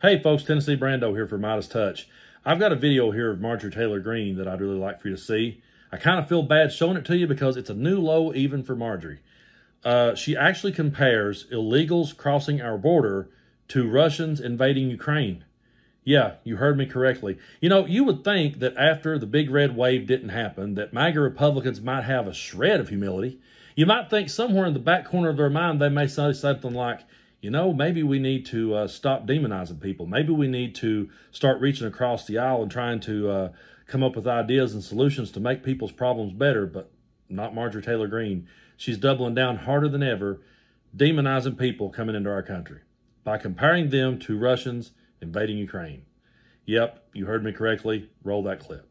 Hey folks, Tennessee Brando here for MeidasTouch. I've got a video here of Marjorie Taylor Greene that I'd really like for you to see. I kind of feel bad showing it to you because it's a new low even for Marjorie. Uh, she actually compares illegals crossing our border to Russians invading Ukraine. Yeah, you heard me correctly. You know, you would think that after the big red wave didn't happen, that MAGA Republicans might have a shred of humility. You might think somewhere in the back corner of their mind they may say something like, you know, maybe we need to uh, stop demonizing people. Maybe we need to start reaching across the aisle and trying to uh, come up with ideas and solutions to make people's problems better, but not Marjorie Taylor Greene. She's doubling down harder than ever, demonizing people coming into our country by comparing them to Russians invading Ukraine. Yep, you heard me correctly. Roll that clip.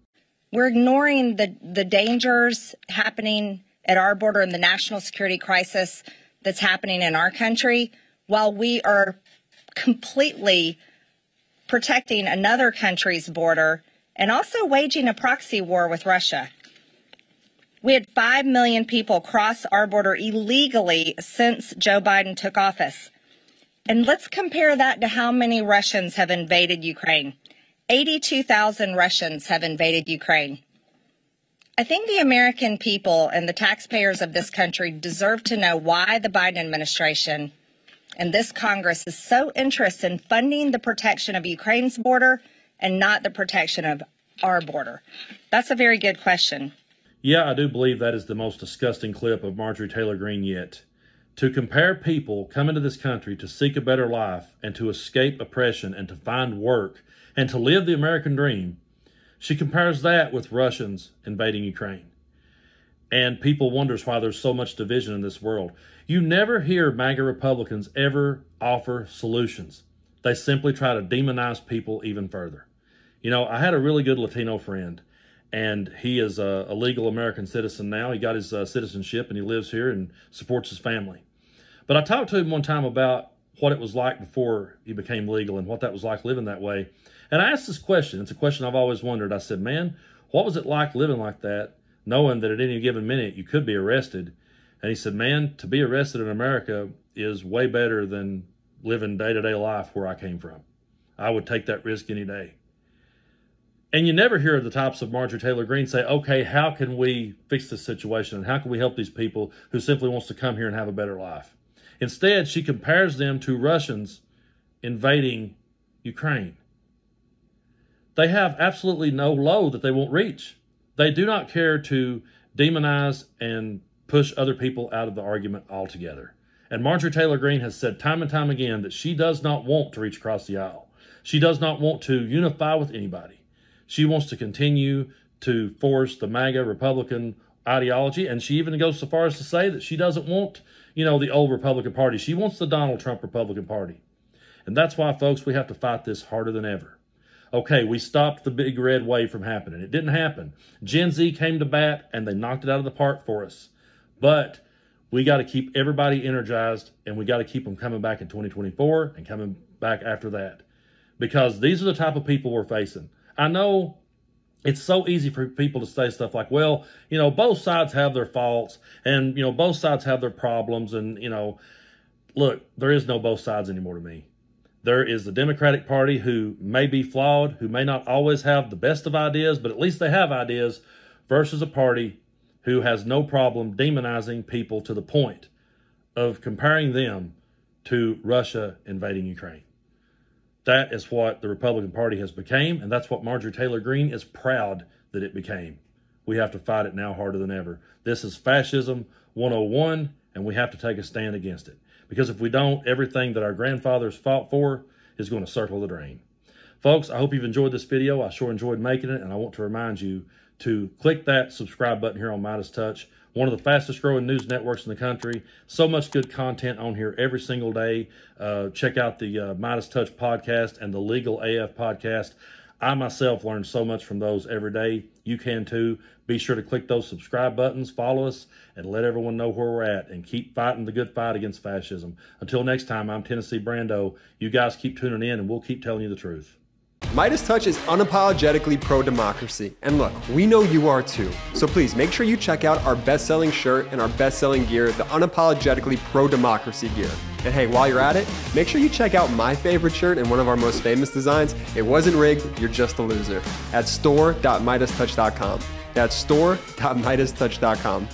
We're ignoring the, the dangers happening at our border and the national security crisis that's happening in our country while we are completely protecting another country's border and also waging a proxy war with Russia. We had 5 million people cross our border illegally since Joe Biden took office. And let's compare that to how many Russians have invaded Ukraine. 82,000 Russians have invaded Ukraine. I think the American people and the taxpayers of this country deserve to know why the Biden administration and this Congress is so interested in funding the protection of Ukraine's border and not the protection of our border? That's a very good question. Yeah, I do believe that is the most disgusting clip of Marjorie Taylor Greene yet. To compare people coming to this country to seek a better life and to escape oppression and to find work and to live the American dream, she compares that with Russians invading Ukraine. And people wonders why there's so much division in this world. You never hear MAGA Republicans ever offer solutions. They simply try to demonize people even further. You know, I had a really good Latino friend, and he is a, a legal American citizen now. He got his uh, citizenship, and he lives here and supports his family. But I talked to him one time about what it was like before he became legal and what that was like living that way. And I asked this question. It's a question I've always wondered. I said, man, what was it like living like that, knowing that at any given minute you could be arrested and he said, Man, to be arrested in America is way better than living day to day life where I came from. I would take that risk any day. And you never hear the tops of Marjorie Taylor Greene say, okay, how can we fix this situation? And how can we help these people who simply wants to come here and have a better life? Instead, she compares them to Russians invading Ukraine. They have absolutely no low that they won't reach. They do not care to demonize and push other people out of the argument altogether. And Marjorie Taylor Greene has said time and time again that she does not want to reach across the aisle. She does not want to unify with anybody. She wants to continue to force the MAGA Republican ideology. And she even goes so far as to say that she doesn't want, you know, the old Republican Party. She wants the Donald Trump Republican Party. And that's why, folks, we have to fight this harder than ever. Okay, we stopped the big red wave from happening. It didn't happen. Gen Z came to bat and they knocked it out of the park for us. But we got to keep everybody energized and we got to keep them coming back in 2024 and coming back after that because these are the type of people we're facing. I know it's so easy for people to say stuff like, well, you know, both sides have their faults and, you know, both sides have their problems. And, you know, look, there is no both sides anymore to me. There is the Democratic Party who may be flawed, who may not always have the best of ideas, but at least they have ideas, versus a party who has no problem demonizing people to the point of comparing them to Russia invading Ukraine. That is what the Republican Party has become, and that's what Marjorie Taylor Greene is proud that it became. We have to fight it now harder than ever. This is fascism 101, and we have to take a stand against it. Because if we don't, everything that our grandfathers fought for is going to circle the drain. Folks, I hope you've enjoyed this video. I sure enjoyed making it, and I want to remind you to click that subscribe button here on MeidasTouch, one of the fastest growing news networks in the country. So much good content on here every single day. Uh, check out the uh, MeidasTouch podcast and the Legal AF podcast. I myself learn so much from those every day. You can too. Be sure to click those subscribe buttons, follow us, and let everyone know where we're at and keep fighting the good fight against fascism. Until next time, I'm Tennessee Brando. You guys keep tuning in and we'll keep telling you the truth. MeidasTouch is unapologetically pro democracy. And look, we know you are too. So please make sure you check out our best selling shirt and our best selling gear, the unapologetically pro democracy gear. And hey, while you're at it, make sure you check out my favorite shirt and one of our most famous designs. It wasn't rigged, you're just a loser. At store.meidastouch.com. That's store.meidastouch.com.